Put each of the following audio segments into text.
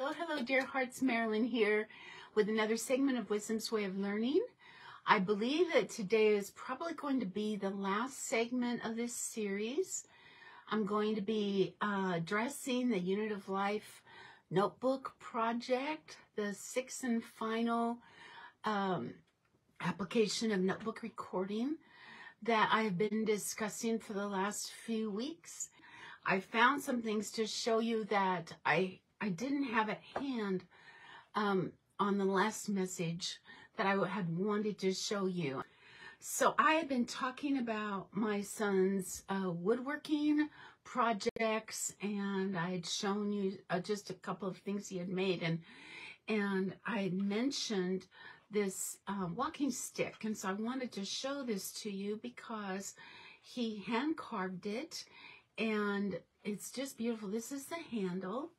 Hello, hello, dear hearts. Marilyn here with another segment of Wisdom's Way of Learning. I believe that today is probably going to be the last segment of this series. I'm going to be uh, addressing the Unit of Life notebook project, the sixth and final um, application of notebook recording that I have been discussing for the last few weeks. I found some things to show you that I I didn't have at hand um, on the last message that I had wanted to show you. So I had been talking about my son's uh, woodworking projects, and I had shown you uh, just a couple of things he had made, and and I had mentioned this uh, walking stick, and so I wanted to show this to you because he hand carved it, and it's just beautiful. This is the handle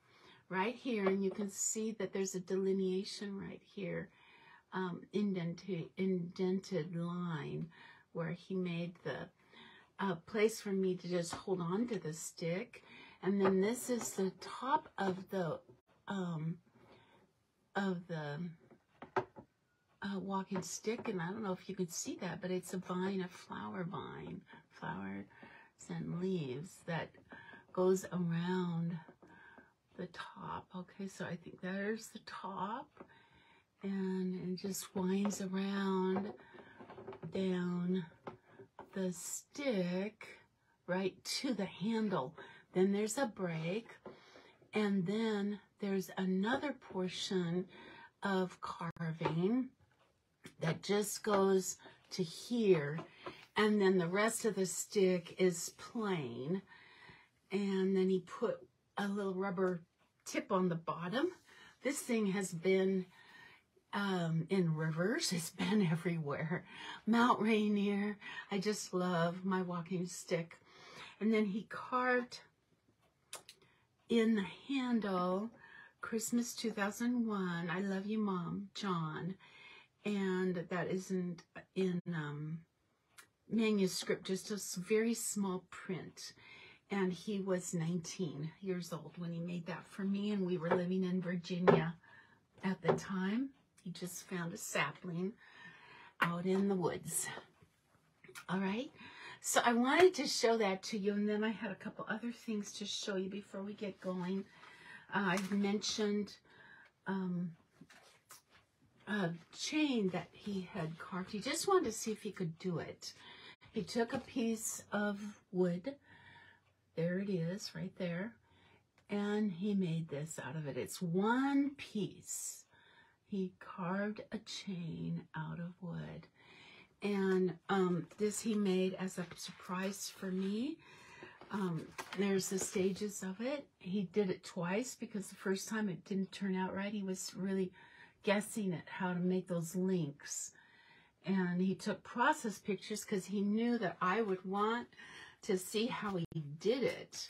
right here, and you can see that there's a delineation right here, um, indented, indented line where he made the uh, place for me to just hold on to the stick. And then this is the top of the, um, of the uh, walking stick. And I don't know if you can see that, but it's a vine, a flower vine, flowers and leaves that goes around the top. Okay, so I think there's the top. And it just winds around down the stick right to the handle. Then there's a break. And then there's another portion of carving that just goes to here. And then the rest of the stick is plain. And then he put a little rubber tip on the bottom. This thing has been um, in rivers. It's been everywhere. Mount Rainier. I just love my walking stick. And then he carved in the handle Christmas 2001. I love you, Mom, John. And that isn't in um, manuscript, just a very small print and he was 19 years old when he made that for me and we were living in Virginia at the time. He just found a sapling out in the woods. All right. So I wanted to show that to you and then I had a couple other things to show you before we get going. Uh, I've mentioned um, a chain that he had carved. He just wanted to see if he could do it. He took a piece of wood there it is, right there. And he made this out of it. It's one piece. He carved a chain out of wood. And um, this he made as a surprise for me. Um, there's the stages of it. He did it twice because the first time it didn't turn out right. He was really guessing at how to make those links. And he took process pictures because he knew that I would want to see how he did it.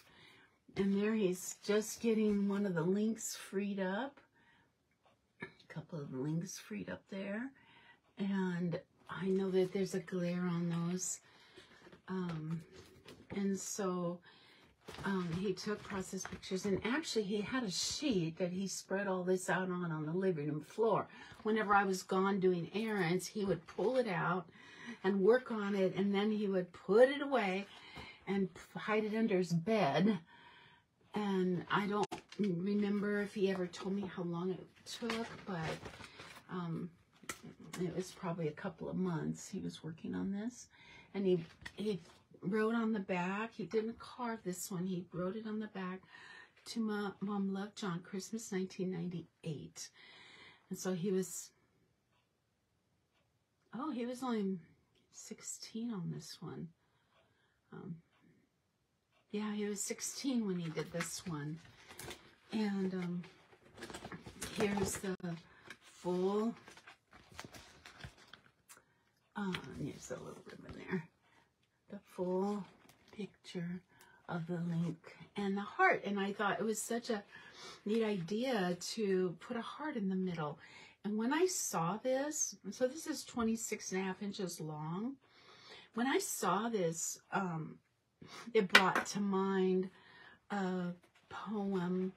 And there he's just getting one of the links freed up. A couple of links freed up there. And I know that there's a glare on those. Um, and so um, he took process pictures and actually he had a sheet that he spread all this out on on the living room floor. Whenever I was gone doing errands, he would pull it out and work on it and then he would put it away and hide it under his bed. And I don't remember if he ever told me how long it took, but um, it was probably a couple of months he was working on this. And he, he wrote on the back, he didn't carve this one, he wrote it on the back, to my Mom Love John, Christmas 1998. And so he was, oh, he was only 16 on this one. Um, yeah, he was 16 when he did this one. And um, here's the full, um, there's a little ribbon there, the full picture of the link and the heart. And I thought it was such a neat idea to put a heart in the middle. And when I saw this, so this is 26 and a half inches long. When I saw this, um, it brought to mind a poem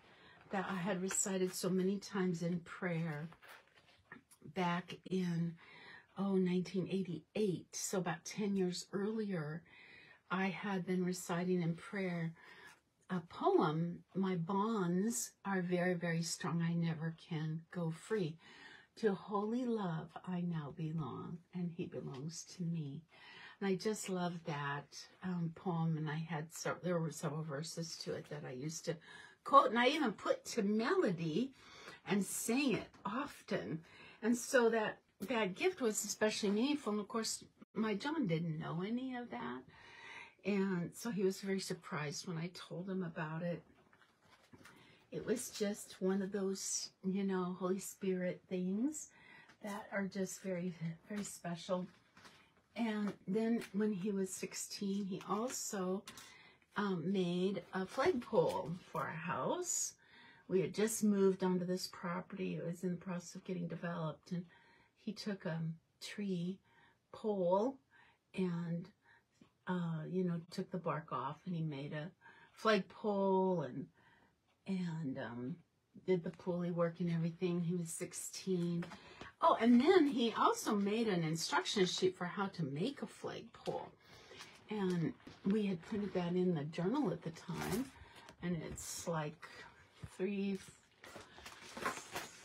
that I had recited so many times in prayer back in, oh, 1988. So about 10 years earlier, I had been reciting in prayer a poem, My Bonds Are Very, Very Strong. I Never Can Go Free. To holy love I now belong, and he belongs to me. And I just love that um, poem, and I had so, there were several verses to it that I used to quote, and I even put to melody and sang it often. And so that that gift was especially meaningful. And of course, my John didn't know any of that. And so he was very surprised when I told him about it. It was just one of those, you know, Holy Spirit things that are just very, very special. And then when he was 16, he also um, made a flagpole for our house. We had just moved onto this property. It was in the process of getting developed. And he took a tree pole and, uh, you know, took the bark off and he made a flagpole and and um, did the pulley work and everything. He was 16. Oh, and then he also made an instruction sheet for how to make a flagpole. And we had printed that in the journal at the time. And it's like three,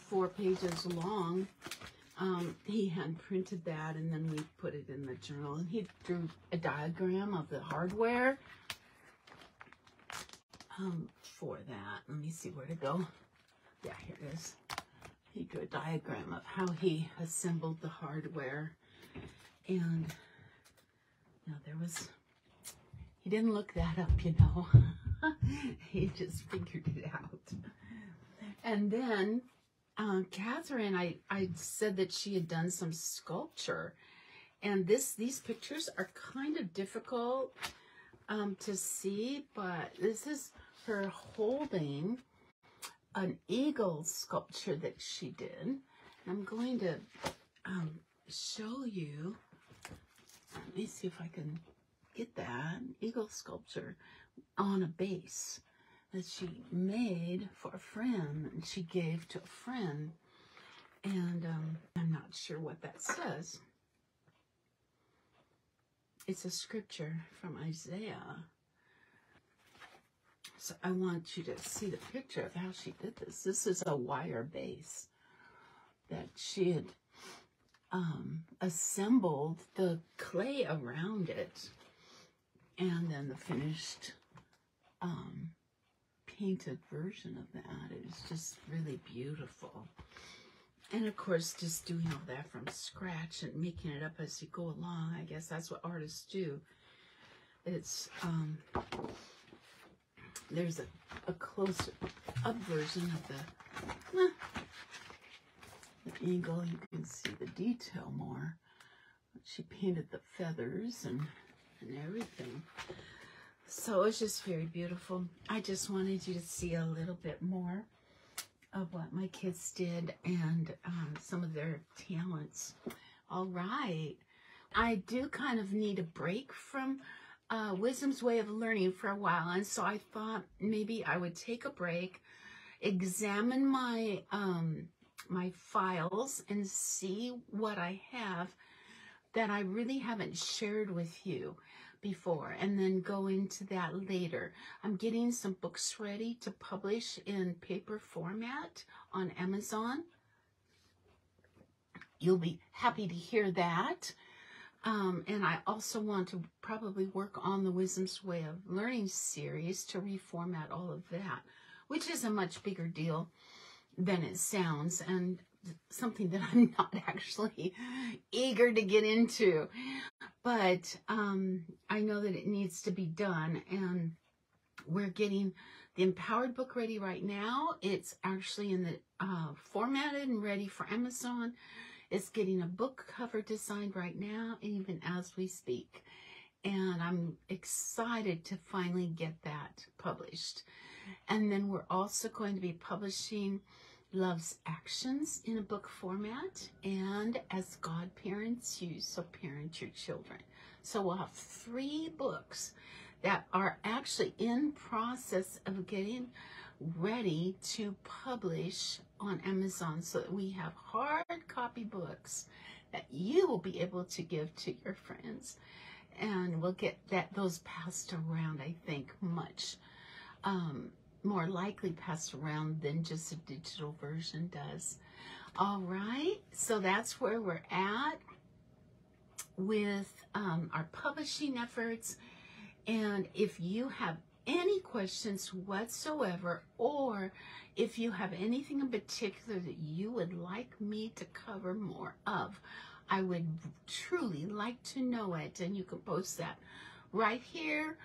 four pages long. Um, he had printed that and then we put it in the journal. And he drew a diagram of the hardware um, for that. Let me see where to go. Yeah, here it is. He drew a diagram of how he assembled the hardware. And now there was, he didn't look that up, you know. he just figured it out. And then uh, Catherine, I, I said that she had done some sculpture. And this these pictures are kind of difficult um, to see, but this is her holding an eagle sculpture that she did. I'm going to um, show you. Let me see if I can get that eagle sculpture on a base that she made for a friend and she gave to a friend. And um, I'm not sure what that says. It's a scripture from Isaiah so I want you to see the picture of how she did this. This is a wire base that she had um, assembled the clay around it and then the finished um, painted version of that. It was just really beautiful. And of course, just doing all that from scratch and making it up as you go along. I guess that's what artists do. It's um, there's a, a closer up version of the, eh, the eagle. You can see the detail more. She painted the feathers and, and everything. So it's just very beautiful. I just wanted you to see a little bit more of what my kids did and um, some of their talents. All right. I do kind of need a break from uh, Wisdom's Way of Learning for a while. And so I thought maybe I would take a break, examine my, um, my files and see what I have that I really haven't shared with you before and then go into that later. I'm getting some books ready to publish in paper format on Amazon. You'll be happy to hear that. Um, and I also want to probably work on the Wisdom's Way of Learning series to reformat all of that, which is a much bigger deal than it sounds and something that I'm not actually eager to get into. But um, I know that it needs to be done and we're getting the Empowered book ready right now. It's actually in the uh, formatted and ready for Amazon is getting a book cover designed right now, even as we speak. And I'm excited to finally get that published. And then we're also going to be publishing Love's Actions in a book format and as God parents you, so parent your children. So we'll have three books that are actually in process of getting ready to publish on Amazon. So that we have hard copy books that you will be able to give to your friends. And we'll get that those passed around I think much um, more likely passed around than just a digital version does. All right. So that's where we're at with um, our publishing efforts. And if you have any questions whatsoever, or if you have anything in particular that you would like me to cover more of, I would truly like to know it. And you can post that right here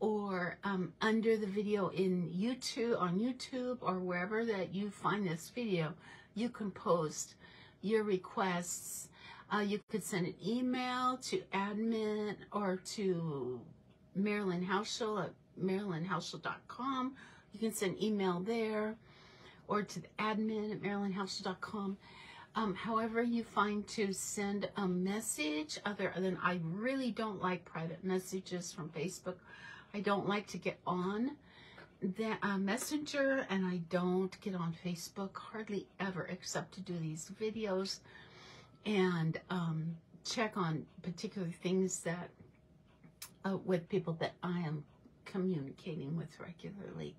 or um, under the video in YouTube, on YouTube, or wherever that you find this video, you can post your requests. Uh, you could send an email to admin or to Marilyn Howshall at marilynhowshall.com. You can send email there or to the admin at marilynhowshall.com. Um, however you find to send a message other than I really don't like private messages from Facebook. I don't like to get on the uh, messenger and I don't get on Facebook hardly ever except to do these videos and um, check on particular things that uh, with people that I am communicating with regularly.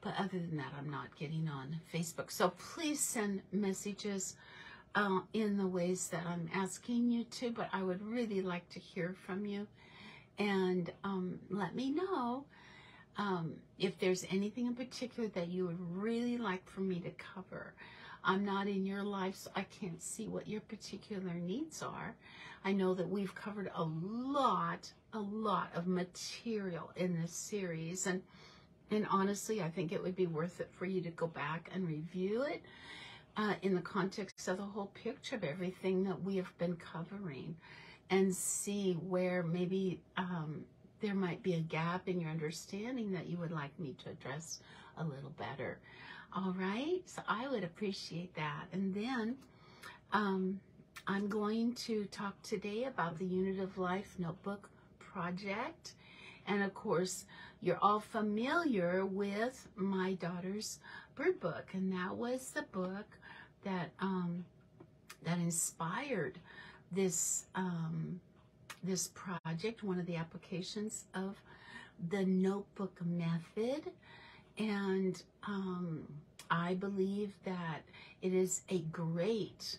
But other than that, I'm not getting on Facebook. So please send messages uh, in the ways that I'm asking you to, but I would really like to hear from you. And um, let me know um, if there's anything in particular that you would really like for me to cover. I'm not in your life, so I can't see what your particular needs are. I know that we've covered a lot, a lot of material in this series, and and honestly, I think it would be worth it for you to go back and review it uh, in the context of the whole picture of everything that we have been covering, and see where maybe um, there might be a gap in your understanding that you would like me to address a little better. All right, so I would appreciate that, and then. Um, I'm going to talk today about the Unit of Life Notebook Project. And of course, you're all familiar with my daughter's bird book. And that was the book that, um, that inspired this, um, this project, one of the applications of the notebook method. And um, I believe that it is a great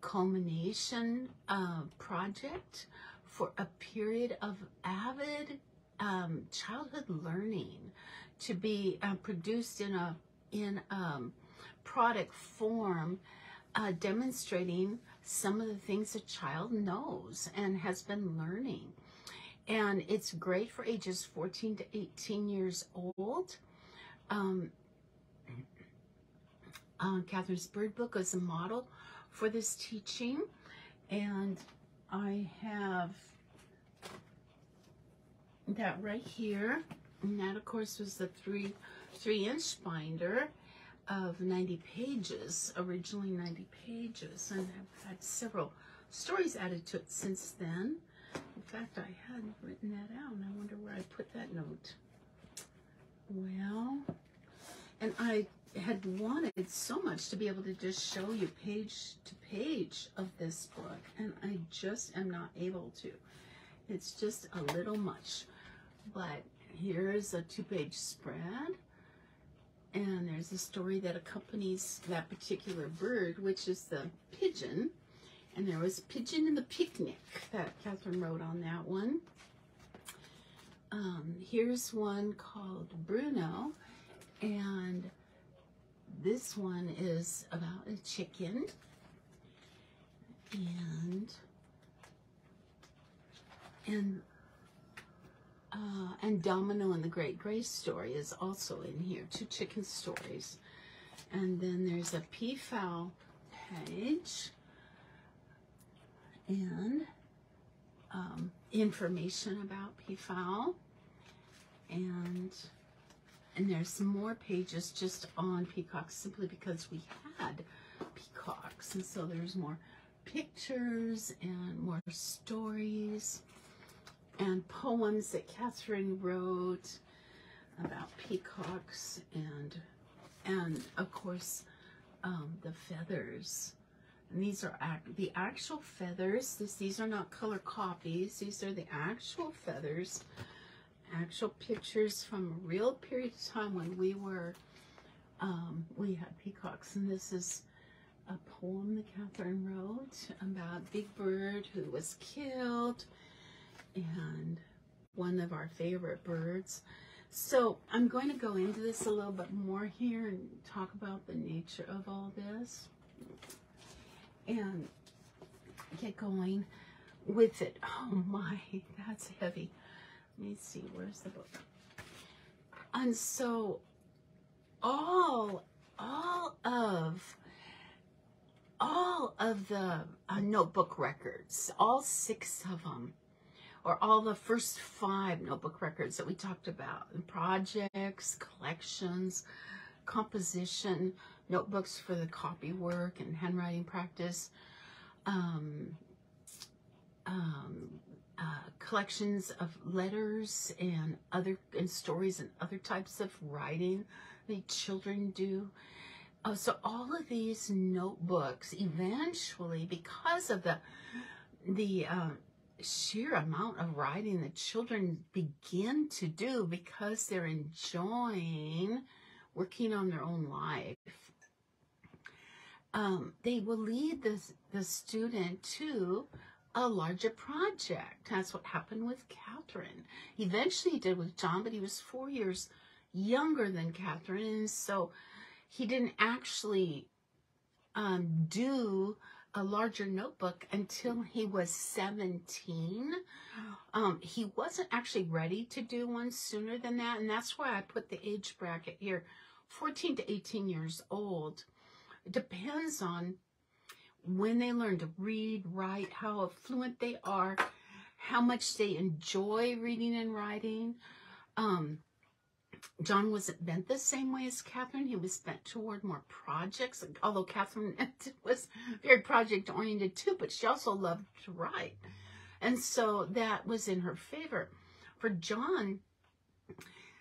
culmination uh, project for a period of avid um, childhood learning to be uh, produced in a in um, product form uh, demonstrating some of the things a child knows and has been learning. And it's great for ages 14 to 18 years old um, uh, Catherine's Bird Book is a model for this teaching. And I have that right here. And that, of course, was the three, three inch binder of 90 pages, originally 90 pages. And I've had several stories added to it since then. In fact, I had written that out, and I wonder where I put that note. Well, and I had wanted so much to be able to just show you page to page of this book, and I just am not able to. It's just a little much. But here's a two-page spread, and there's a story that accompanies that particular bird, which is the pigeon. And there was Pigeon in the Picnic that Catherine wrote on that one. Um, here's one called Bruno, and this one is about a chicken and and uh, and Domino and the Great Grace story is also in here, two chicken stories. And then there's a peafowl page and um, information about peafowl and and there's some more pages just on peacocks simply because we had peacocks. And so there's more pictures and more stories and poems that Catherine wrote. about peacocks and and of course um, the feathers. And these are ac- the actual feathers. This, these are not color copies. These are the actual feathers, actual pictures from a real period of time when we were, um, we had peacocks. And this is a poem that Catherine wrote about Big Bird who was killed and one of our favorite birds. So I'm going to go into this a little bit more here and talk about the nature of all this and get going with it. Oh my, that's heavy. Let me see, where's the book? And so all, all of, all of the uh, notebook records, all six of them, or all the first five notebook records that we talked about, projects, collections, composition, notebooks for the copy work and handwriting practice, um, um, uh, collections of letters and other and stories and other types of writing that children do. Uh, so all of these notebooks eventually, because of the the uh, sheer amount of writing that children begin to do because they're enjoying working on their own life. Um, they will lead the, the student to a larger project. That's what happened with Catherine. Eventually he did with John, but he was four years younger than Catherine. And so he didn't actually um, do a larger notebook until he was 17. Um, he wasn't actually ready to do one sooner than that, and that's why I put the age bracket here 14 to 18 years old. It depends on when they learn to read, write, how fluent they are, how much they enjoy reading and writing. Um, John wasn't bent the same way as Catherine. He was bent toward more projects, although Catherine was very project oriented too, but she also loved to write. And so that was in her favor. For John,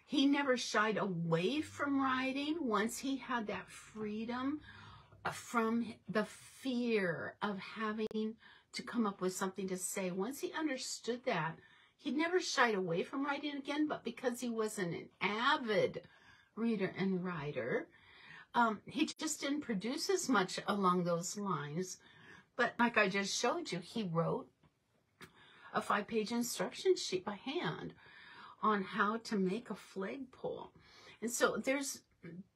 he never shied away from writing once he had that freedom from the fear of having to come up with something to say. Once he understood that, he never shied away from writing again, but because he wasn't an avid reader and writer, um, he just didn't produce as much along those lines. But like I just showed you, he wrote a five-page instruction sheet by hand on how to make a flagpole. And so there's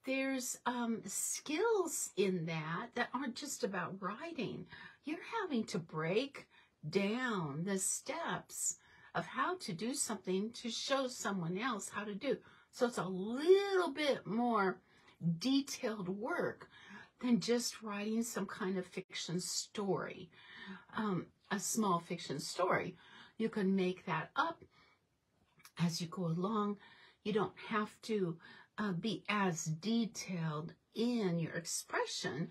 there's um, skills in that that aren't just about writing. You're having to break down the steps of how to do something to show someone else how to do. So it's a little bit more detailed work than just writing some kind of fiction story, um, a small fiction story. You can make that up as you go along. You don't have to uh, be as detailed in your expression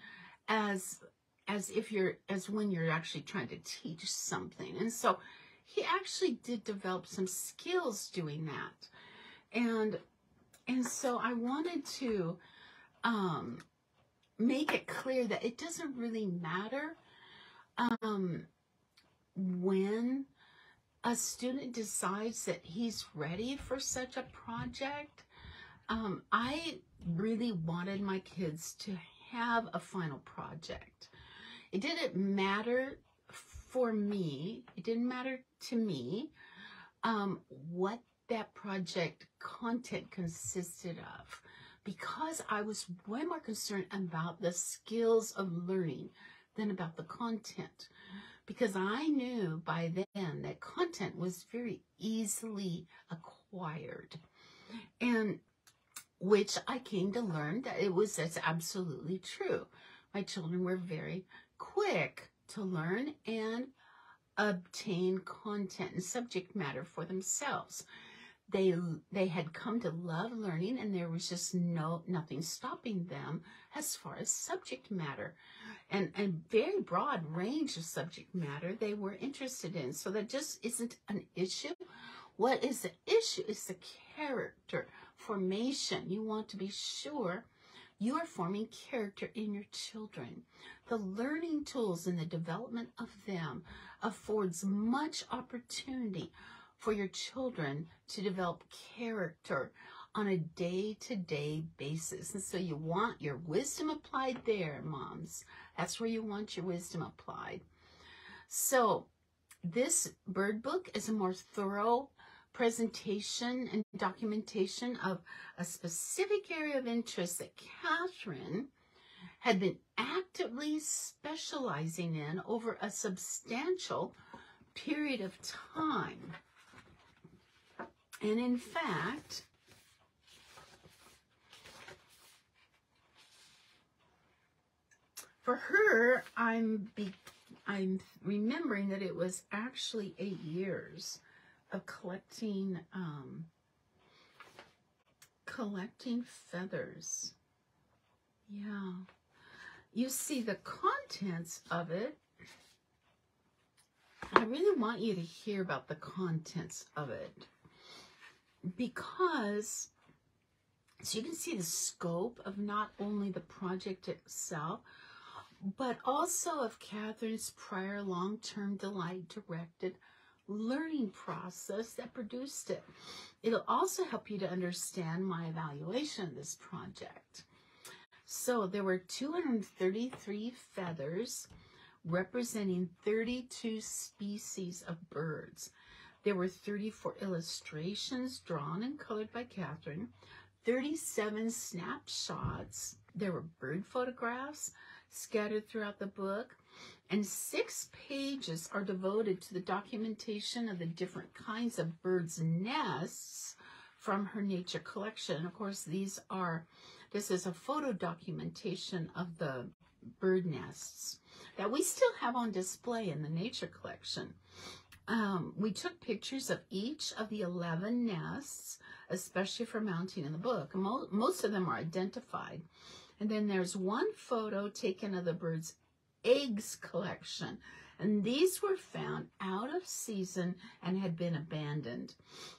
as as if you're as when you're actually trying to teach something. And so he actually did develop some skills doing that. And and so I wanted to um, make it clear that it doesn't really matter um, when a student decides that he's ready for such a project. Um, I really wanted my kids to have a final project. It didn't matter for me, it didn't matter to me um, what that project content consisted of because I was way more concerned about the skills of learning than about the content. Because I knew by then that content was very easily acquired. And which I came to learn that it was that's absolutely true. My children were very quick to learn and obtain content and subject matter for themselves. They they had come to love learning and there was just no nothing stopping them as far as subject matter. And a very broad range of subject matter they were interested in. So that just isn't an issue What is the issue? It's the character formation. You want to be sure you are forming character in your children. The learning tools and the development of them affords much opportunity for your children to develop character on a day-to-day basis. And so you want your wisdom applied there, moms. That's where you want your wisdom applied. So this bird book is a more thorough presentation and documentation of a specific area of interest that Catherine had been actively specializing in over a substantial period of time. And in fact, for her, I'm I'm remembering that it was actually eight years of collecting um, collecting feathers. Yeah. You see the contents of it. I really want you to hear about the contents of it because so you can see the scope of not only the project itself, but also of Catherine's prior long-term delight directed learning process that produced it. It'll also help you to understand my evaluation of this project. So there were 233 feathers representing 32 species of birds. There were 34 illustrations drawn and colored by Catherine, 37 snapshots. There were bird photographs scattered throughout the book, and six pages are devoted to the documentation of the different kinds of birds' nests from her nature collection. Of course, these are, this is a photo documentation of the bird nests that we still have on display in the nature collection. Um, we took pictures of each of the 11 nests, especially for mounting in the book. Mo most of them are identified. And then there's one photo taken of the bird's eggs collection. And these were found out of season and had been abandoned.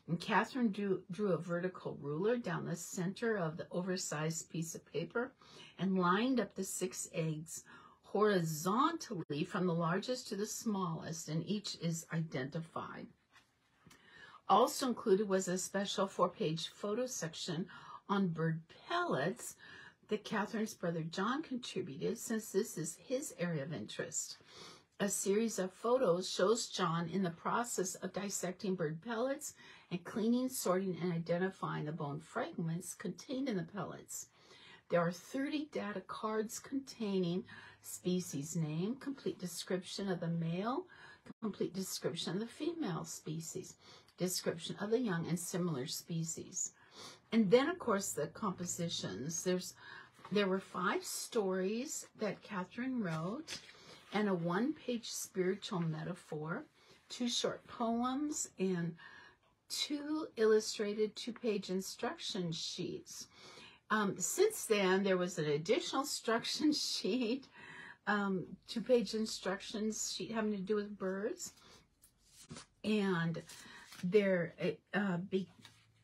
And Catherine drew, drew a vertical ruler down the center of the oversized piece of paper and lined up the six eggs horizontally from the largest to the smallest, and each is identified. Also included was a special four-page photo section on bird pellets that Catherine's brother John contributed since this is his area of interest. A series of photos shows John in the process of dissecting bird pellets and cleaning, sorting, and identifying the bone fragments contained in the pellets. There are 30 data cards containing species name, complete description of the male, complete description of the female species, description of the young and similar species. And then, of course, the compositions. There's there were five stories that Catherine wrote and a one-page spiritual metaphor, two short poems, and two illustrated two-page instruction sheets. Um, since then, there was an additional instruction sheet, um, two-page instructions sheet having to do with birds. And there, uh, be,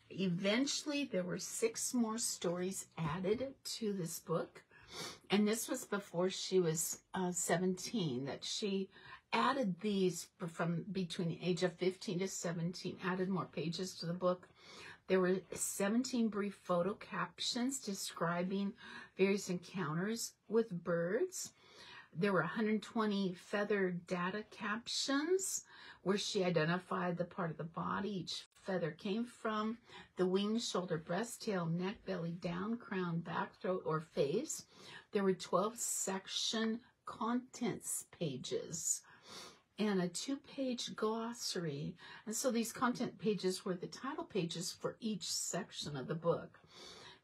eventually there were six more stories added to this book. And this was before she was uh, 17, that she added these from between the age of 15 to 17, added more pages to the book. There were 17 brief photo captions describing various encounters with birds. There were 120 feather data captions where she identified the part of the body each feather came from, the wings, shoulder, breast, tail, neck, belly, down, crown, back, throat, or face. There were 12 section contents pages and a two-page glossary. And so these content pages were the title pages for each section of the book.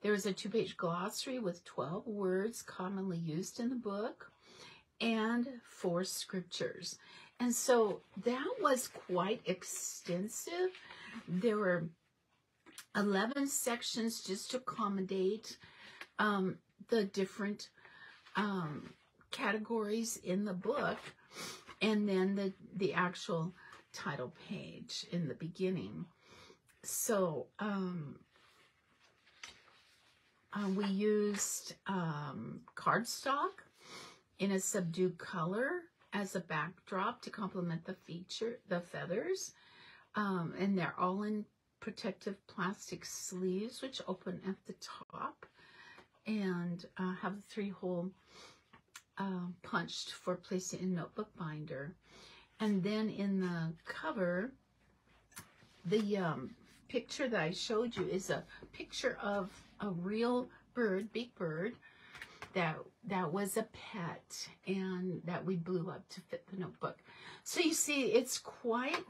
There was a two-page glossary with 12 words commonly used in the book and four scriptures. And so that was quite extensive. There were 11 sections just to accommodate um, the different um, categories in the book and then the, the actual title page in the beginning. so um, uh, we used um, cardstock in a subdued color as a backdrop to complement the feature, the feathers. Um, and they're all in protective plastic sleeves, which open at the top and uh, have a three hole uh, punched for placing in notebook binder. And then in the cover, the um, picture that I showed you is a picture of a real bird, big bird, that that was a pet and that we blew up to fit the notebook. So you see, it's quite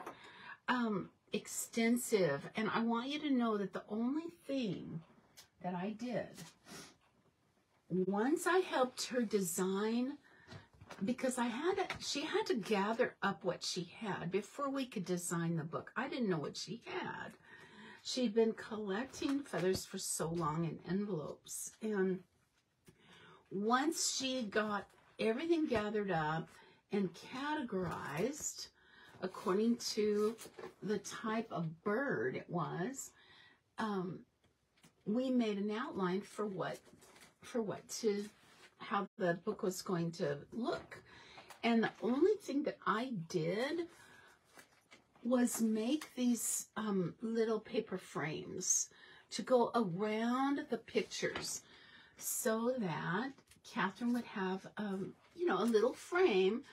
um, extensive. And I want you to know that the only thing that I did, once I helped her design, because I had to, she had to gather up what she had before we could design the book. I didn't know what she had. She'd been collecting feathers for so long in envelopes. And once she got everything gathered up and categorized according to the type of bird it was, um, we made an outline for what for what to how the book was going to look. And the only thing that I did was make these um, little paper frames to go around the pictures so that Catherine would have, um, you know, a little frame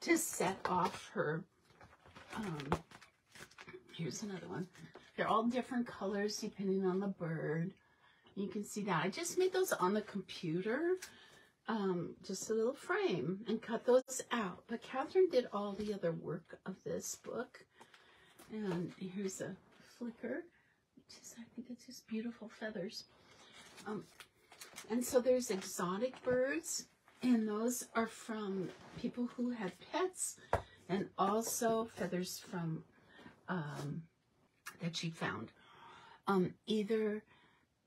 to set off her. Um, here's another one. They're all different colors depending on the bird. You can see that. I just made those on the computer, um, just a little frame, and cut those out. But Catherine did all the other work of this book. And here's a flicker. which is, I think it's just beautiful feathers. Um, and so there's exotic birds, and those are from people who had pets, and also feathers from um, that she found, um, either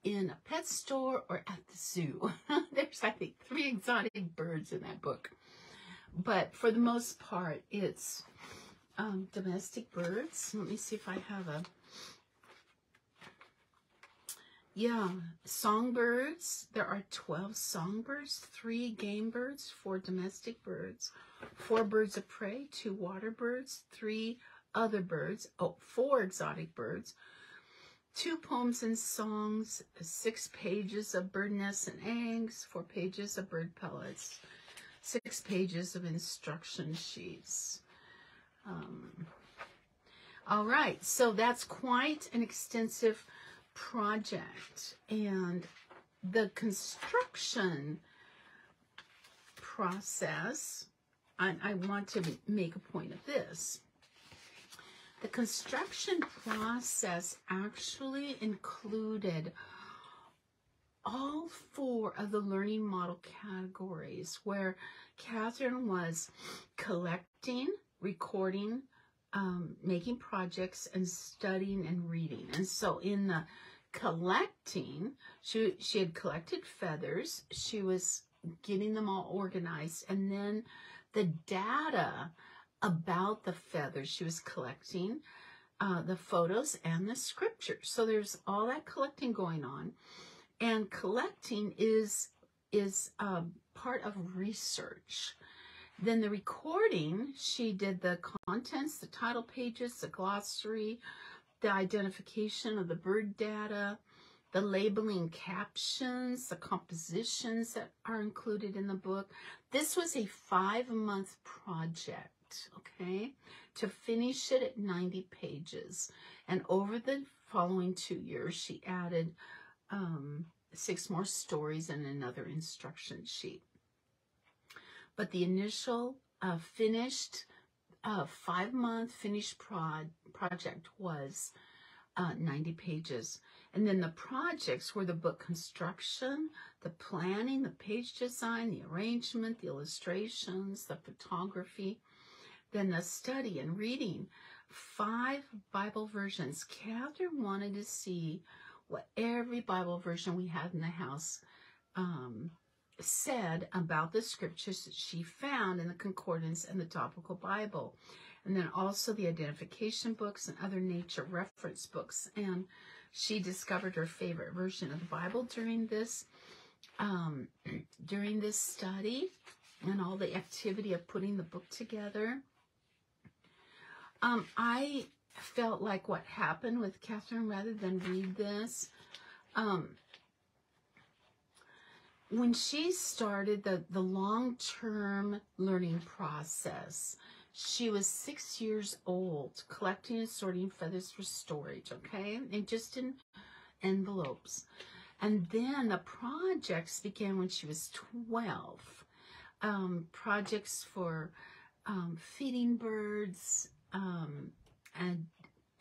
in a pet store or at the zoo. there's, I think, three exotic birds in that book. But for the most part, it's um, domestic birds. Let me see if I have a yeah, songbirds. There are 12 songbirds, three game birds, four domestic birds, four birds of prey, two water birds, three other birds, oh, four exotic birds, two poems and songs, six pages of bird nests and eggs, four pages of bird pellets, six pages of instruction sheets. Um, all right, so that's quite an extensive project and the construction process, I, I want to make a point of this. The construction process actually included all four of the learning model categories where Catherine was collecting, recording, um, making projects and studying and reading. And so in the collecting, she, she had collected feathers. She was getting them all organized. And then the data about the feathers she was collecting, uh, the photos and the scriptures. So there's all that collecting going on. And collecting is, is um, part of research. Then the recording, she did the contents, the title pages, the glossary, the identification of the bird data, the labeling captions, the compositions that are included in the book. This was a five month project, okay, to finish it at 90 pages. And over the following two years, she added um, six more stories and another instruction sheet. But the initial uh, finished uh, five month finished prod project was uh, 90 pages. And then the projects were the book construction, the planning, the page design, the arrangement, the illustrations, the photography, then the study and reading. Five Bible versions. Catherine wanted to see what every Bible version we had in the house um, said about the scriptures that she found in the concordance and the topical Bible. and then also the identification books and other nature reference books. And she discovered her favorite version of the Bible during this um, during this study and all the activity of putting the book together. Um, I felt like what happened with Catherine, rather than read this, um, when she started the, the long-term learning process, she was six years old, collecting and sorting feathers for storage, okay? And just in envelopes. And then the projects began when she was 12. Um, projects for um, feeding birds um, and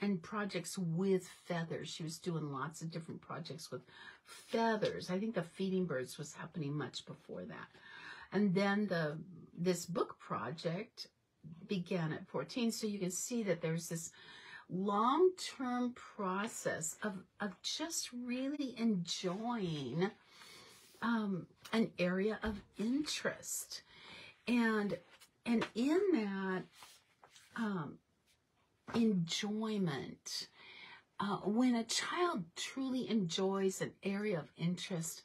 and projects with feathers. She was doing lots of different projects with feathers. I think the feeding birds was happening much before that. And then the this book project began at 14. So you can see that there's this long-term process of, of just really enjoying um, an area of interest. And, and in that um, enjoyment, uh, when a child truly enjoys an area of interest,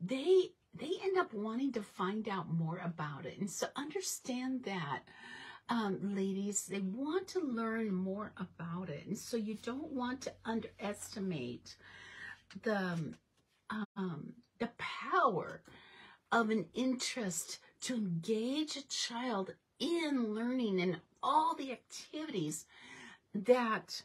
they they end up wanting to find out more about it. And so understand that um, ladies, they want to learn more about it. And so you don't want to underestimate the, um, the power of an interest to engage a child in learning and all the activities that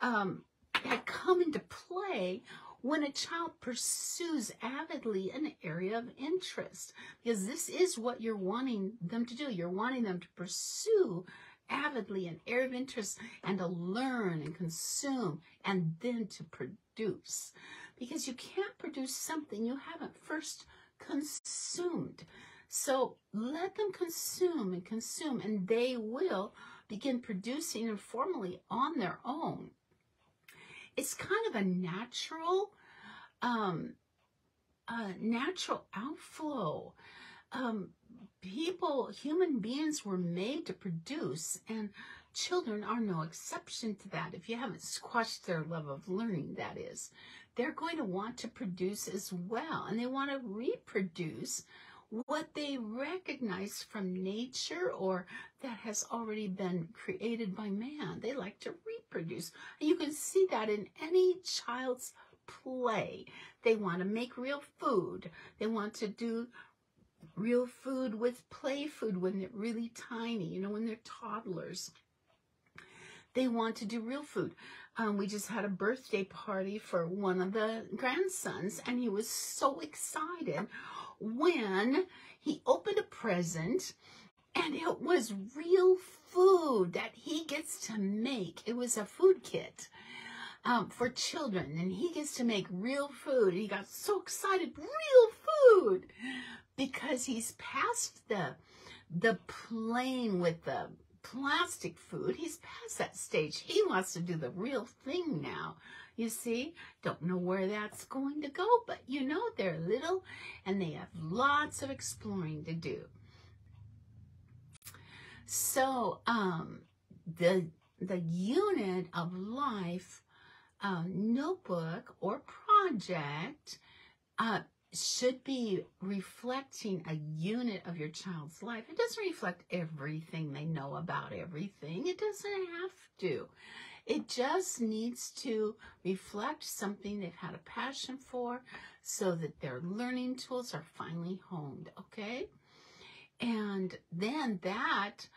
um, that come into play when a child pursues avidly an area of interest, because this is what you're wanting them to do. You're wanting them to pursue avidly an area of interest and to learn and consume and then to produce. Because you can't produce something you haven't first consumed. So let them consume and consume, and they will begin producing informally on their own it's kind of a natural, um, a natural outflow. Um, people, human beings were made to produce, and children are no exception to that. If you haven't squashed their love of learning, that is, they're going to want to produce as well, and they want to reproduce what they recognize from nature or that has already been created by man. They like to reproduce. You can see that in any child's play. They want to make real food. They want to do real food with play food when they're really tiny, you know, when they're toddlers. They want to do real food. Um, we just had a birthday party for one of the grandsons, and he was so excited when he opened a present and it was real food that he gets to make. It was a food kit um, for children, and he gets to make real food. He got so excited, real food, because he's past the the playing with the plastic food. He's past that stage. He wants to do the real thing now. You see, don't know where that's going to go, but you know they're little and they have lots of exploring to do. So, um, the the unit of life uh, notebook or project uh, should be reflecting a unit of your child's life. It doesn't reflect everything they know about everything. It doesn't have to. It just needs to reflect something they've had a passion for so that their learning tools are finally honed, okay? And then that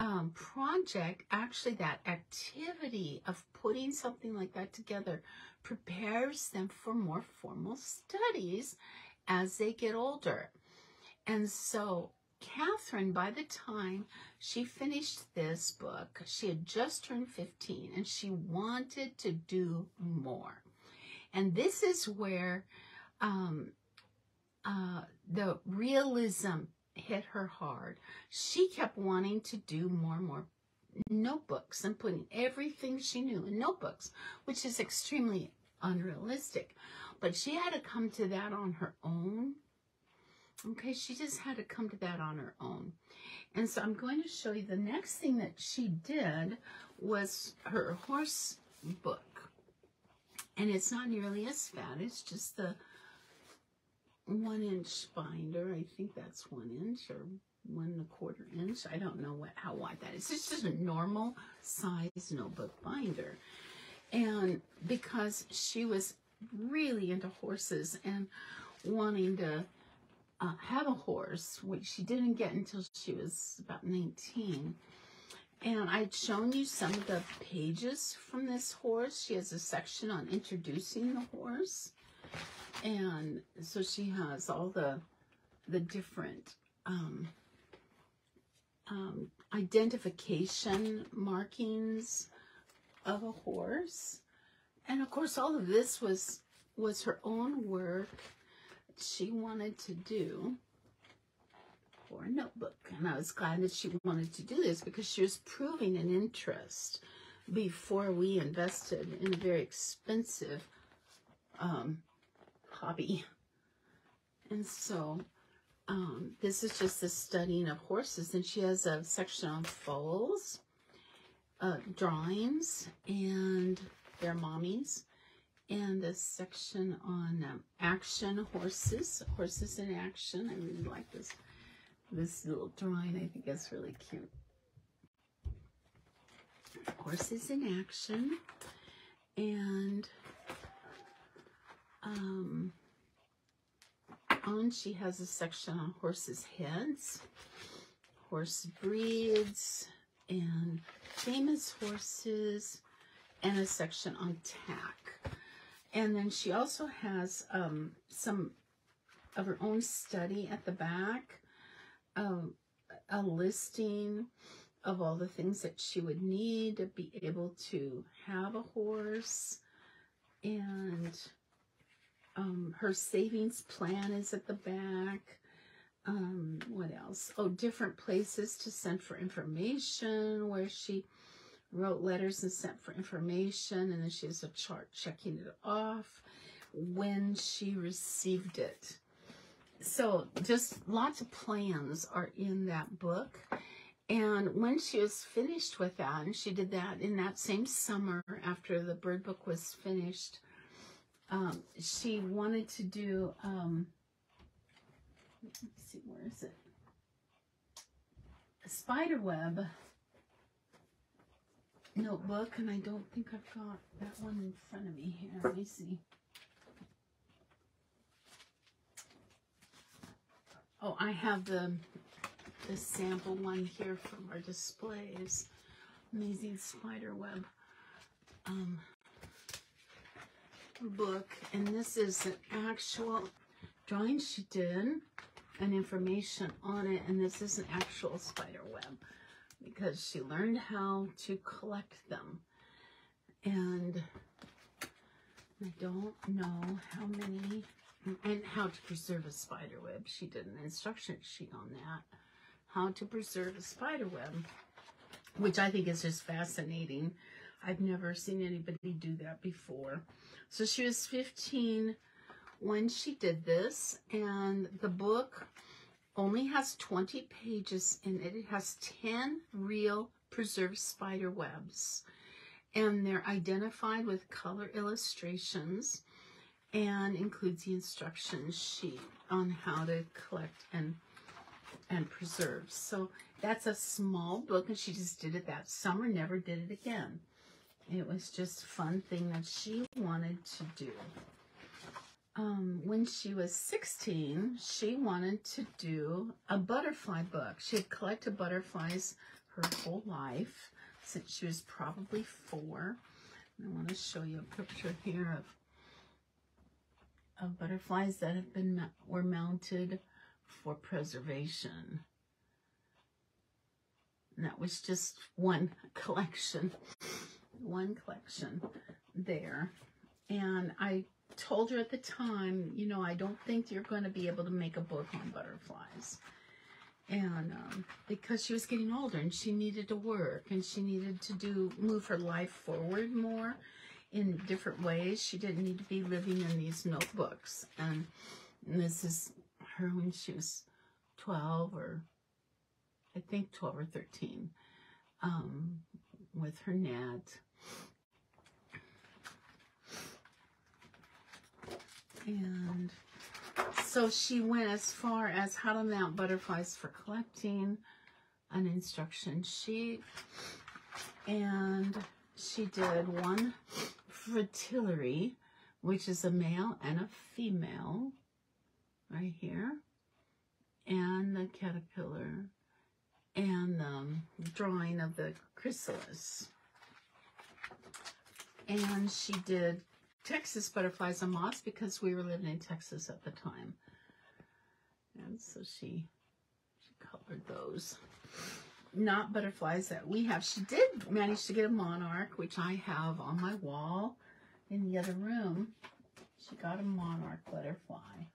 um, project, actually that activity of putting something like that together prepares them for more formal studies as they get older. And so Catherine, by the time she finished this book, she had just turned 15 and she wanted to do more. And this is where um, uh, the realism hit her hard. She kept wanting to do more and more notebooks and putting everything she knew in notebooks, which is extremely unrealistic. But she had to come to that on her own Okay, she just had to come to that on her own. And so I'm going to show you the next thing that she did was her horse book. And it's not nearly as fat, it's just the one inch binder. I think that's one inch or one and a quarter inch. I don't know what how wide that is. It's just a normal size notebook binder. And because she was really into horses and wanting to uh, have a horse, which she didn't get until she was about 19. And I'd shown you some of the pages from this horse. She has a section on introducing the horse. And so she has all the the different um, um, identification markings of a horse. And of course, all of this was was her own work she wanted to do for a notebook. And I was glad that she wanted to do this because she was proving an interest before we invested in a very expensive um, hobby. And so um, this is just the studying of horses. And she has a section on foals, uh, drawings, and their mommies and a section on um, action horses, horses in action. I really like this this little drawing. I think it's really cute. Horses in action, and um, on she has a section on horses' heads, horse breeds, and famous horses, and a section on tack. And then she also has um, some of her own study at the back, um, a listing of all the things that she would need to be able to have a horse. And um, her savings plan is at the back. Um, what else? Oh, different places to send for information where she wrote letters and sent for information, and then she has a chart checking it off when she received it. So just lots of plans are in that book. And when she was finished with that, and she did that in that same summer after the bird book was finished, um, she wanted to do, um, let me see, where is it? A spider web notebook, and I don't think I've got that one in front of me here. Let me see. Oh, I have the the sample one here from our displays. Amazing spider web um, book, and this is an actual drawing she did and information on it, and this is an actual spider web because she learned how to collect them. And I don't know how many, and how to preserve a spider web. She did an instruction sheet on that. How to preserve a spider web, which I think is just fascinating. I've never seen anybody do that before. So she was 15 when she did this, and the book only has 20 pages in it. It has 10 real preserved spider webs and they're identified with color illustrations and includes the instruction sheet on how to collect and and preserve. So that's a small book and she just did it that summer, never did it again. It was just a fun thing that she wanted to do um, when she was 16, she wanted to do a butterfly book. She had collected butterflies her whole life since she was probably four. And I want to show you a picture here of of butterflies that have been were mounted for preservation. And that was just one collection, one collection there. And I told her at the time, you know, I don't think you're going to be able to make a book on butterflies. And um, because she was getting older and she needed to work and she needed to do move her life forward more in different ways. She didn't need to be living in these notebooks. And, and this is her when she was 12 or I think 12 or 13 um, with her net. And so she went as far as how to mount butterflies for collecting, an instruction sheet, and she did one fritillary, which is a male and a female, right here, and the caterpillar, and the drawing of the chrysalis. And she did Texas butterflies and moths because we were living in Texas at the time. And so she, she colored those. Not butterflies that we have. She did manage to get a monarch, which I have on my wall in the other room. She got a monarch butterfly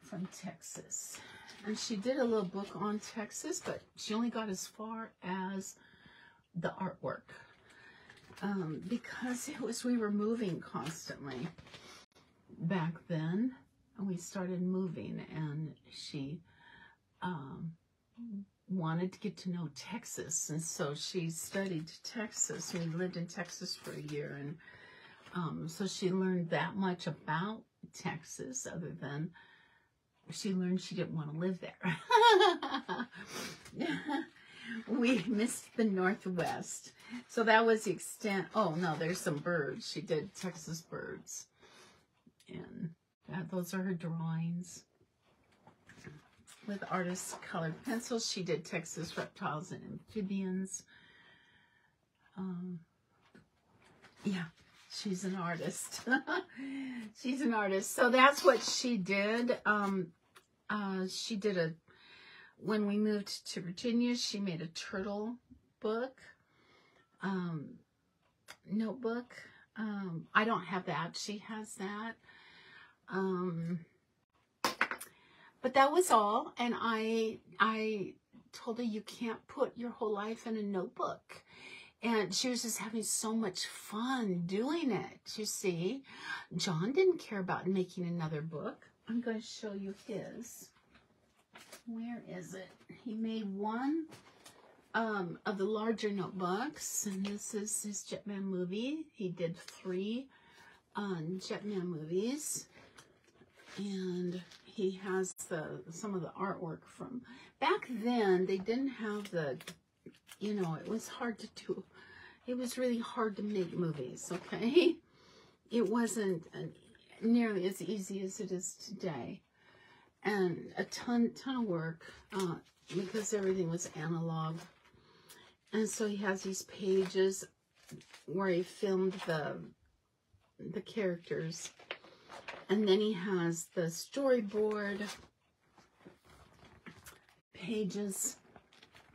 from Texas. And she did a little book on Texas, but she only got as far as the artwork um, because it was we were moving constantly back then. And we started moving, and she um, wanted to get to know Texas, and so she studied Texas. We lived in Texas for a year, and um, so she learned that much about Texas, other than she learned she didn't want to live there. we missed the Northwest. So that was the extent. Oh, no, there's some birds. She did Texas birds. And that, those are her drawings. With artist colored pencils, she did Texas reptiles and amphibians. Um, yeah, she's an artist. she's an artist. So that's what she did. Um, uh, she did a when we moved to Virginia, she made a turtle book, um, notebook. Um, I don't have that. She has that. Um, but that was all. And I, I told her, you can't put your whole life in a notebook. And she was just having so much fun doing it, you see. John didn't care about making another book. I'm going to show you his where is it? He made one um, of the larger notebooks, and this is his Jetman movie. He did three um, Jetman movies, and he has the some of the artwork from back then. They didn't have the, you know, it was hard to do. It was really hard to make movies. Okay, it wasn't uh, nearly as easy as it is today and a ton ton of work uh, because everything was analog. And so he has these pages where he filmed the the characters. And then he has the storyboard pages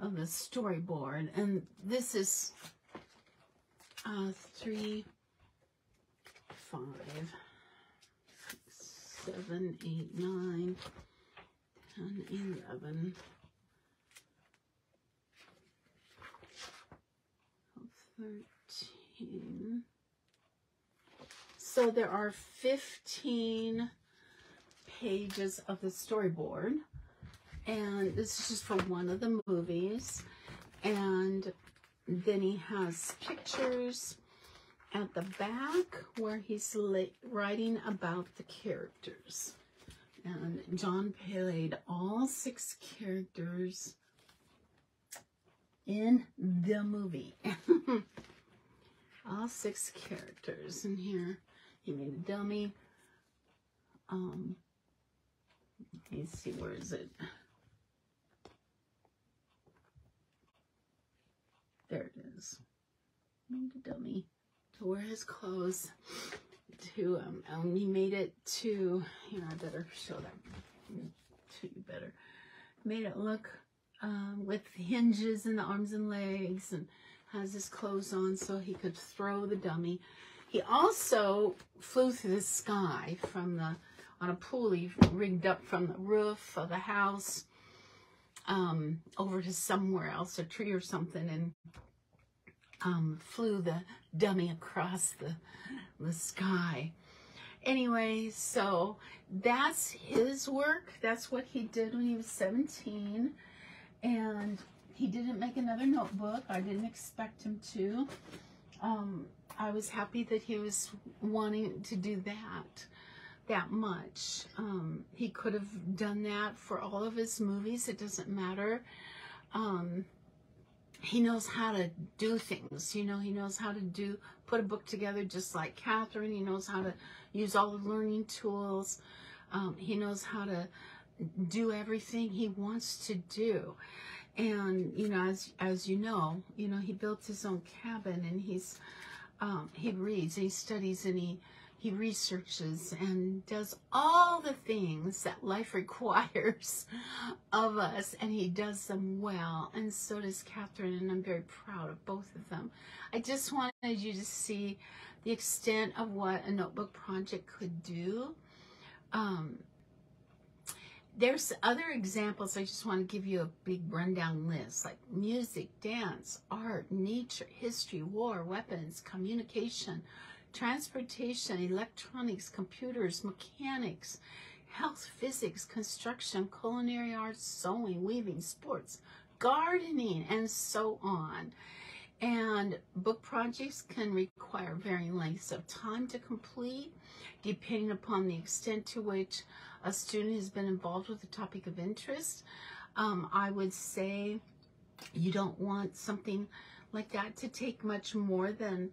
of the storyboard. And this is uh, three, five, seven, eight, nine, ten, eleven, thirteen. So there are 15 pages of the storyboard. And this is just for one of the movies. And then he has pictures at the back where he's writing about the characters. And John played all six characters in the movie. all six characters. in here he made a dummy. Um, let's see, where is it? There it is. Made a dummy to wear his clothes to um, um he made it to here I better show that. To you better. Made it look um, with hinges in the arms and legs and has his clothes on so he could throw the dummy. He also flew through the sky from the on a pulley rigged up from the roof of the house um, over to somewhere else, a tree or something, and um, flew the dummy across the, the sky. anyway, so that's his work. That's what he did when he was 17. And he didn't make another notebook. I didn't expect him to. Um, I was happy that he was wanting to do that that much. Um, he could have done that for all of his movies. It doesn't matter. Um, he knows how to do things. You know, he knows how to do put a book together just like Catherine. He knows how to use all the learning tools. Um, he knows how to do everything he wants to do. And you know, as as you know, you know, he built his own cabin, and he's um, he reads, and he studies, and he he researches and does all the things that life requires of us, and he does them well. And so does Catherine, and I'm very proud of both of them. I just wanted you to see the extent of what a notebook project could do. Um, there's other examples. I just want to give you a big rundown list like music, dance, art, nature, history, war, weapons, communication, transportation, electronics, computers, mechanics, health, physics, construction, culinary arts, sewing, weaving, sports, gardening, and so on. And book projects can require varying lengths of time to complete, depending upon the extent to which a student has been involved with a topic of interest. Um, I would say you don't want something like that to take much more than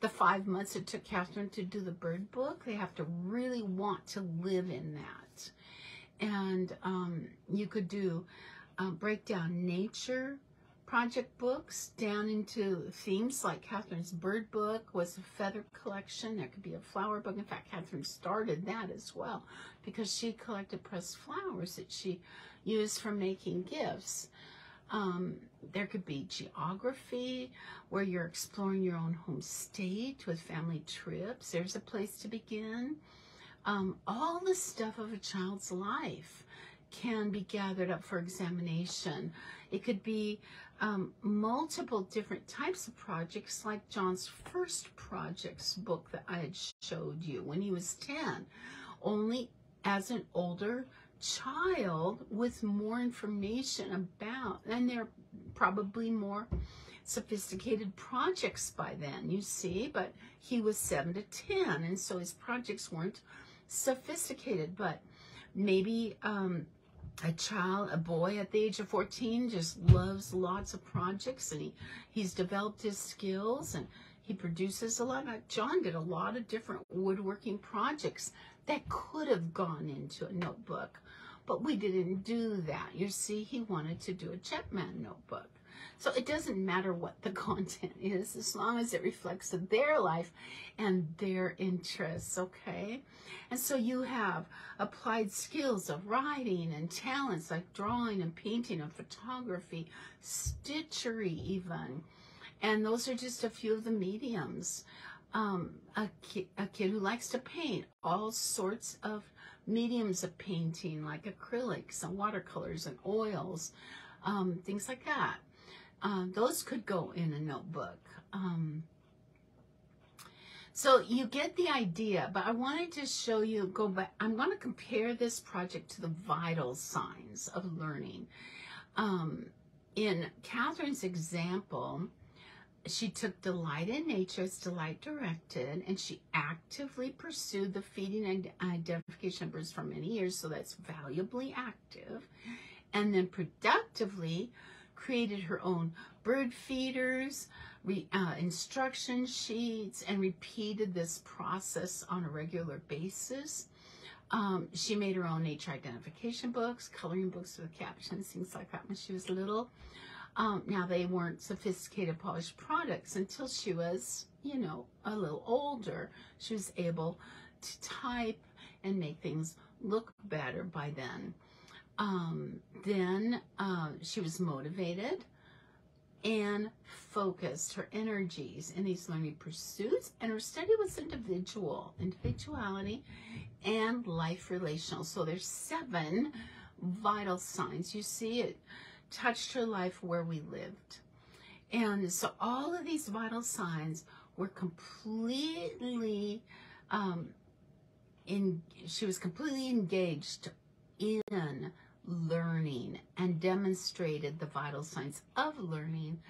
the five months it took Catherine to do the bird book. They have to really want to live in that. And um, you could do uh, break down nature project books down into themes like Catherine's bird book was a feather collection. There could be a flower book. In fact, Catherine started that as well because she collected pressed flowers that she used for making gifts. Um, there could be geography where you're exploring your own home state with family trips. There's a place to begin. Um, all the stuff of a child's life can be gathered up for examination. It could be um, multiple different types of projects, like John's first projects book that I had showed you when he was 10, only as an older child with more information about, and they're probably more sophisticated projects by then, you see, but he was 7 to 10, and so his projects weren't sophisticated, but maybe um, a child, a boy at the age of 14 just loves lots of projects and he, he's developed his skills and he produces a lot. John did a lot of different woodworking projects that could have gone into a notebook, but we didn't do that. You see, he wanted to do a Jetman notebook. So it doesn't matter what the content is as long as it reflects their life and their interests, okay? And so you have applied skills of writing and talents like drawing and painting and photography, stitchery even. And those are just a few of the mediums. Um, a, ki a kid who likes to paint, all sorts of mediums of painting like acrylics and watercolors and oils, um, things like that. Uh, those could go in a notebook. Um, so you get the idea, but I wanted to show you, go back, I'm going to compare this project to the vital signs of learning. Um, in Catherine's example, she took delight in nature as delight directed, and she actively pursued the feeding and identification of birds for many years, so that's valuably active, and then productively created her own bird feeders, re, uh, instruction sheets, and repeated this process on a regular basis. Um, she made her own nature identification books, coloring books with captions, things like that when she was little. Um, now, they weren't sophisticated, polished products until she was, you know, a little older. She was able to type and make things look better by then. Um, then uh, she was motivated and focused her energies in these learning pursuits, and her study was individual, individuality, and life relational. So there's seven vital signs. You see, it touched her life where we lived. And so all of these vital signs were completely um, in she was completely engaged in learning and demonstrated the vital signs of learning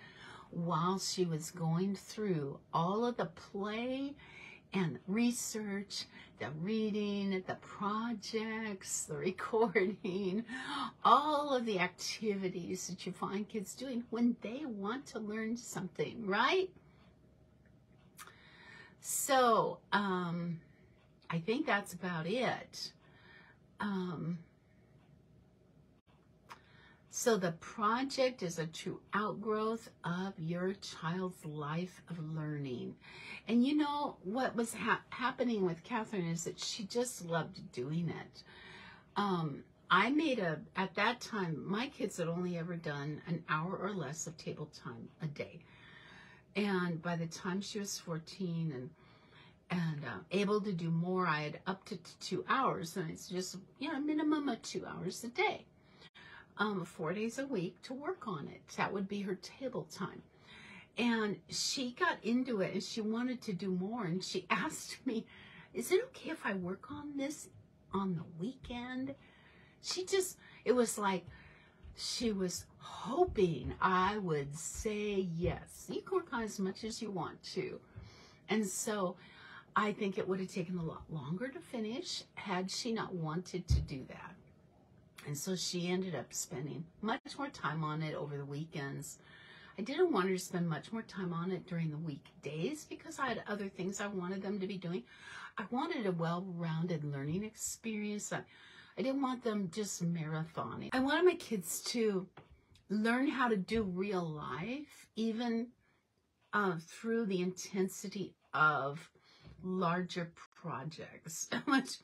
while she was going through all of the play and research, the reading, the projects, the recording, all of the activities that you find kids doing when they want to learn something, right? So, um, I think that's about it. Um, so the project is a true outgrowth of your child's life of learning. And you know what was ha- happening with Catherine is that she just loved doing it. Um, I made a, at that time, my kids had only ever done an hour or less of table time a day. And by the time she was 14 and and uh, able to do more, I had up to two hours, and it's just you know minimum of two hours a day um, four days a week to work on it. That would be her table time. And she got into it and she wanted to do more. And she asked me, Is it okay if I work on this on the weekend? She just, it was like she was hoping I would say yes. You can work on as much as you want to. And so I think it would have taken a lot longer to finish had she not wanted to do that. And so she ended up spending much more time on it over the weekends. I didn't want her to spend much more time on it during the weekdays because I had other things I wanted them to be doing. I wanted a well-rounded learning experience. I, I didn't want them just marathoning. I wanted my kids to learn how to do real life, even uh, through the intensity of larger projects. Which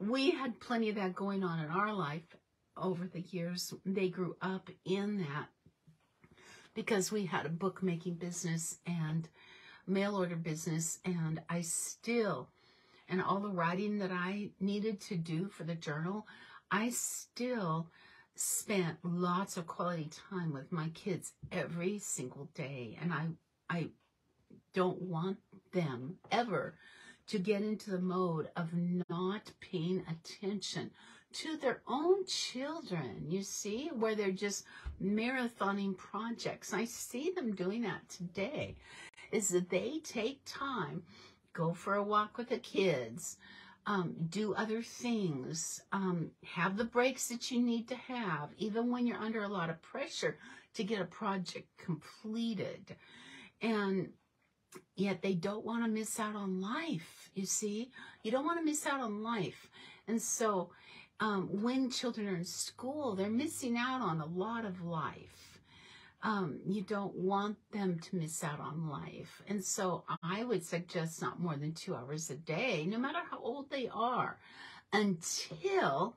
we had plenty of that going on in our life over the years. They grew up in that because we had a bookmaking business and mail order business and I still and all the writing that I needed to do for the journal, I still spent lots of quality time with my kids every single day and I I don't want them ever to get into the mode of not paying attention to their own children, you see, where they're just marathoning projects. I see them doing that today, is that they take time, go for a walk with the kids, um, do other things, um, have the breaks that you need to have, even when you're under a lot of pressure to get a project completed. And yet they don't want to miss out on life, you see? You don't want to miss out on life. And so um, when children are in school, they're missing out on a lot of life. Um, you don't want them to miss out on life. And so I would suggest not more than two hours a day, no matter how old they are, until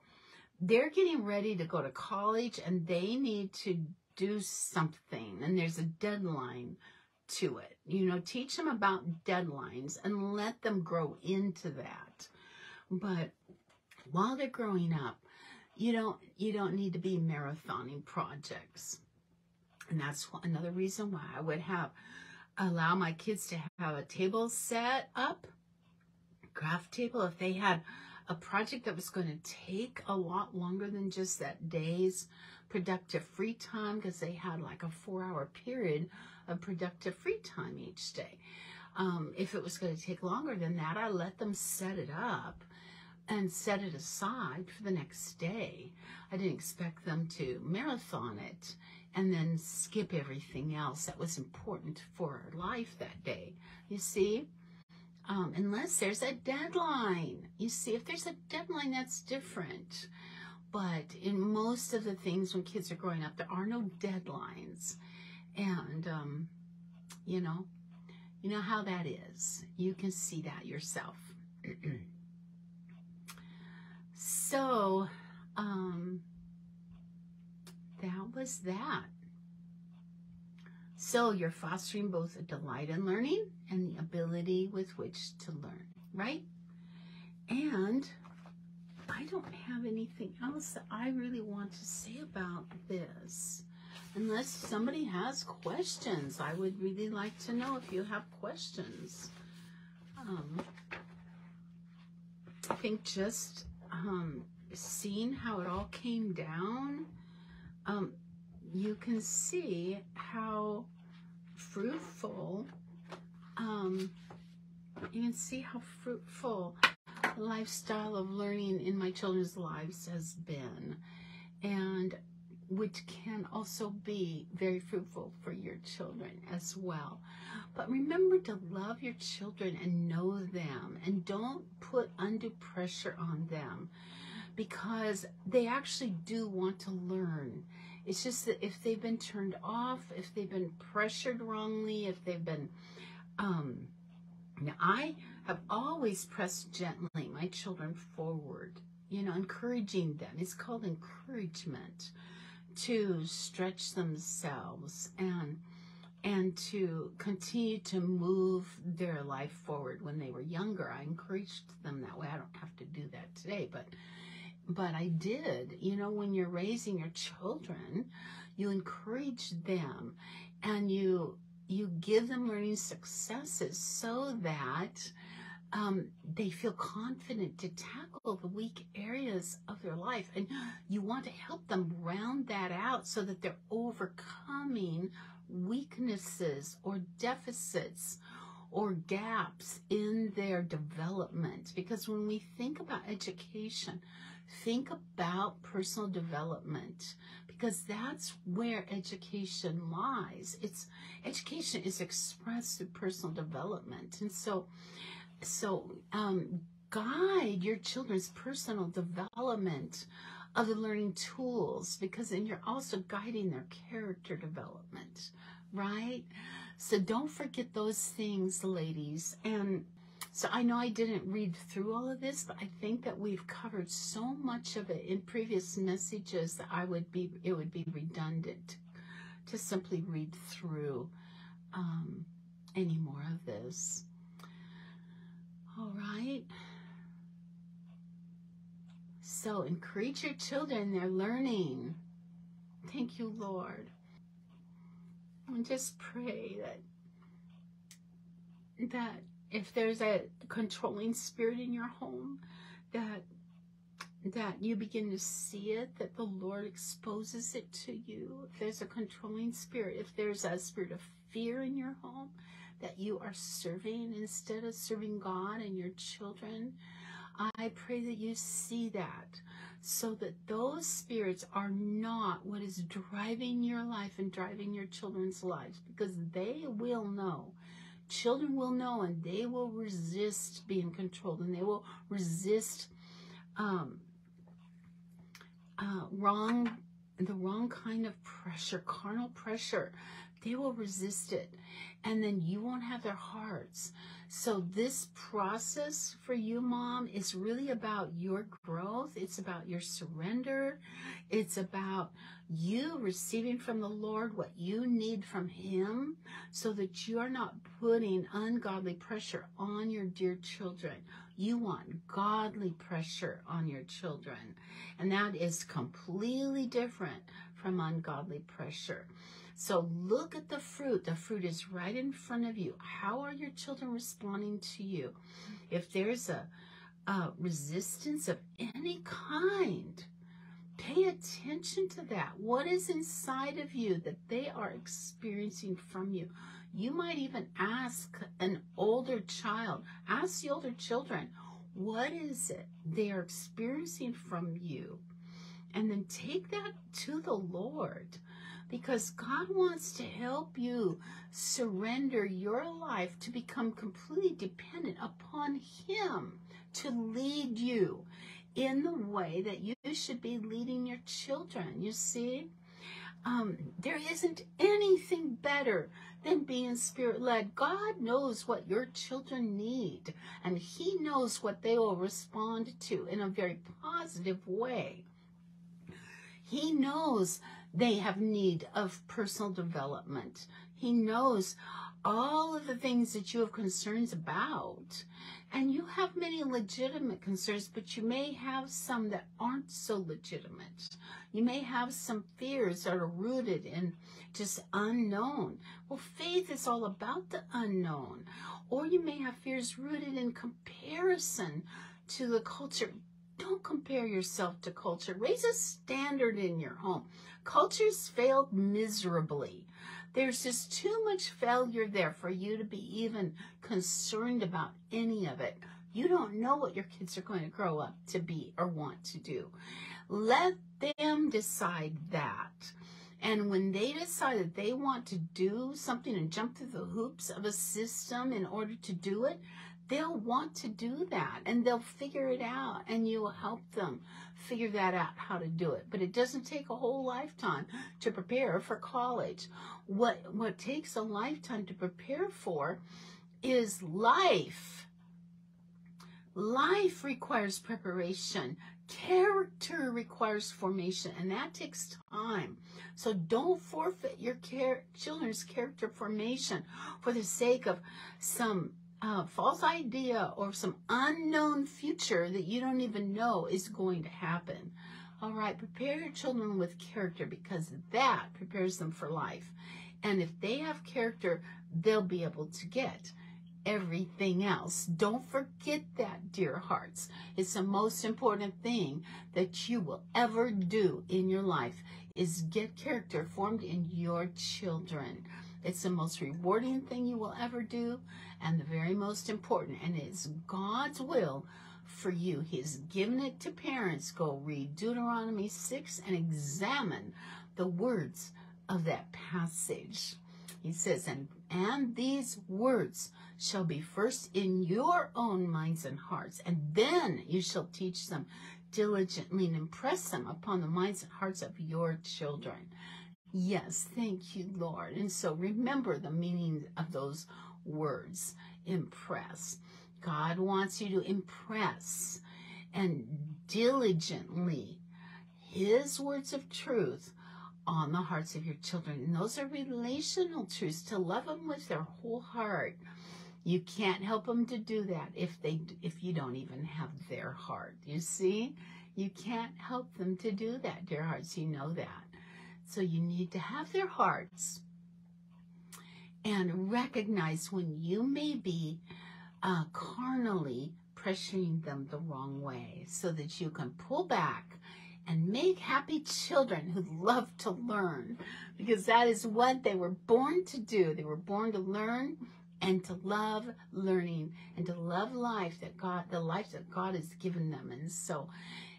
they're getting ready to go to college and they need to do something and there's a deadline to it. You know, teach them about deadlines and let them grow into that. But while they're growing up, you don't you don't need to be marathoning projects. And that's another reason why I would have allow my kids to have a table set up, craft table if they had a project that was going to take a lot longer than just that day's productive free time because they had like a four hour period of productive free time each day. Um, if it was going to take longer than that, I let them set it up and set it aside for the next day. I didn't expect them to marathon it and then skip everything else that was important for our life that day. You see? Um, unless there's a deadline. You see, if there's a deadline, that's different. But in most of the things when kids are growing up, there are no deadlines. And, um, you know, you know how that is. You can see that yourself. So, um, that was that. So you're fostering both a delight in learning and the ability with which to learn, right? And I don't have anything else that I really want to say about this. Unless somebody has questions, I would really like to know if you have questions. Um, if think just um, seeing how it all came down, um, you can see how fruitful, um, you can see how fruitful the lifestyle of learning in my children's lives has been. And which can also be very fruitful for your children as well. But remember to love your children and know them and don't put undue pressure on them because they actually do want to learn. It's just that if they've been turned off, if they've been pressured wrongly, if they've been, um, now I have always pressed gently my children forward, you know, encouraging them. It's called encouragement to stretch themselves and and to continue to move their life forward. When they were younger i encouraged them that way. I don't have to do that today but but i did. You know when you're raising your children you encourage them and you you give them learning successes so that um, they feel confident to tackle the weak areas of their life. And you want to help them round that out so that they're overcoming weaknesses or deficits or gaps in their development. Because when we think about education, think about personal development because that's where education lies. It's education is expressed through personal development. And so so um, guide your children's personal development of the learning tools because then you're also guiding their character development, right? So don't forget those things, ladies. And so I know I didn't read through all of this, but I think that we've covered so much of it in previous messages that I would be it would be redundant to simply read through um, any more of this. All right. So encourage your children, they're learning. Thank you, Lord. And just pray that that if there's a controlling spirit in your home, that that you begin to see it, that the Lord exposes it to you. If there's a controlling spirit, if there's a spirit of fear in your home, that you are serving instead of serving God and your children. I pray that you see that so that those spirits are not what is driving your life and driving your children's lives because they will know. Children will know and they will resist being controlled and they will resist um, uh, wrong, the wrong kind of pressure, carnal pressure. They will resist it and then you won't have their hearts. So this process for you, mom, is really about your growth. It's about your surrender. It's about you receiving from the Lord what you need from him so that you are not putting ungodly pressure on your dear children. You want godly pressure on your children. And that is completely different from ungodly pressure. So look at the fruit. The fruit is right in front of you. How are your children responding to you? If there's a, a resistance of any kind, pay attention to that. What is inside of you that they are experiencing from you? You might even ask an older child, ask the older children, what is it they are experiencing from you? And then take that to the Lord because God wants to help you surrender your life to become completely dependent upon Him to lead you in the way that you should be leading your children. You see? Um, there isn't anything better than being spirit led. God knows what your children need, and He knows what they will respond to in a very positive way. He knows they have need of personal development. He knows all of the things that you have concerns about. And you have many legitimate concerns, but you may have some that aren't so legitimate. You may have some fears that are rooted in just unknown. Well, faith is all about the unknown. Or you may have fears rooted in comparison to the culture. Don't compare yourself to culture. Raise a standard in your home. Culture's failed miserably. There's just too much failure there for you to be even concerned about any of it. You don't know what your kids are going to grow up to be or want to do. Let them decide that. And when they decide that they want to do something and jump through the hoops of a system in order to do it, they'll want to do that and they'll figure it out and you'll help them figure that out how to do it. But it doesn't take a whole lifetime to prepare for college. What what takes a lifetime to prepare for is life. Life requires preparation. Character requires formation and that takes time. So don't forfeit your care, children's character formation for the sake of some uh, false idea or some unknown future that you don't even know is going to happen. All right, prepare your children with character because that prepares them for life. And if they have character, they'll be able to get everything else. Don't forget that, dear hearts. It's the most important thing that you will ever do in your life is get character formed in your children. It's the most rewarding thing you will ever do and the very most important. And it's God's will for you. He's given it to parents. Go read Deuteronomy 6 and examine the words of that passage. He says, and, and these words shall be first in your own minds and hearts, and then you shall teach them diligently and impress them upon the minds and hearts of your children. Yes, thank you, Lord. And so remember the meaning of those words impress. God wants you to impress and diligently his words of truth on the hearts of your children. And those are relational truths to love them with their whole heart. You can't help them to do that if they if you don't even have their heart. You see? You can't help them to do that, dear hearts. You know that. So you need to have their hearts and recognize when you may be uh, carnally pressuring them the wrong way so that you can pull back and make happy children who love to learn because that is what they were born to do. They were born to learn and to love learning and to love life that God, the life that God has given them. And so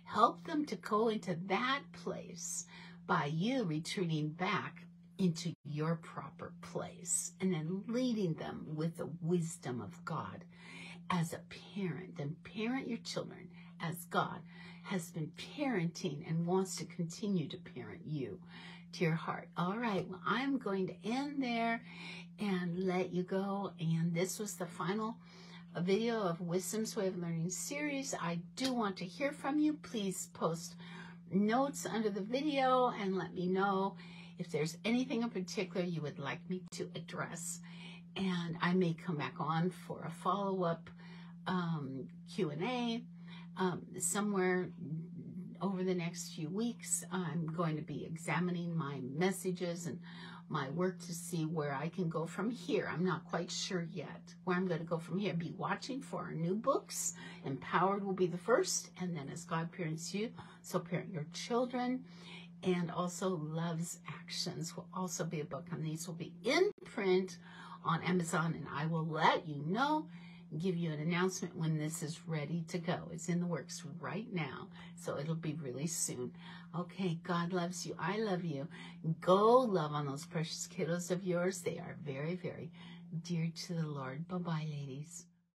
help them to go into that place by you retreating back into your proper place and then leading them with the wisdom of God as a parent and parent your children as God has been parenting and wants to continue to parent you to your heart. All right, well, I'm going to end there and let you go. And this was the final video of Wisdom's Way of Learning series. I do want to hear from you. Please post notes under the video and let me know if there's anything in particular you would like me to address. And I may come back on for a follow-up um, Q&A um, somewhere over the next few weeks. I'm going to be examining my messages and my work to see where I can go from here. I'm not quite sure yet where I'm going to go from here. Be watching for our new books. Empowered will be the first, and then as God parents you, so parent your children. And also Love's Actions will also be a book, and these will be in print on Amazon, and I will let you know give you an announcement when this is ready to go. It's in the works right now, so it'll be really soon. Okay, God loves you. I love you. Go love on those precious kiddos of yours. They are very, very dear to the Lord. Bye-bye, ladies.